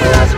lost